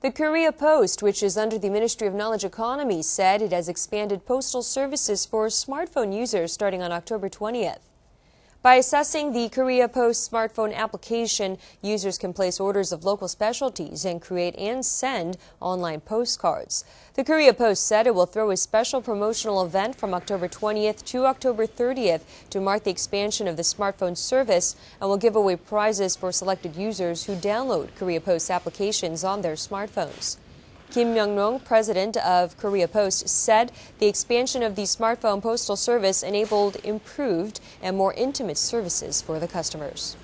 The Korea Post, which is under the Ministry of Knowledge Economy, said it has expanded postal services for smartphone users starting on October 20th. By assessing the Korea Post smartphone application, users can place orders of local specialties and create and send online postcards. The Korea Post said it will throw a special promotional event from October 20th to October 30th to mark the expansion of the smartphone service and will give away prizes for selected users who download Korea Post applications on their smartphones. Kim Myung-ryong, president of Korea Post, said the expansion of the smartphone postal service enabled improved and more intimate services for the customers.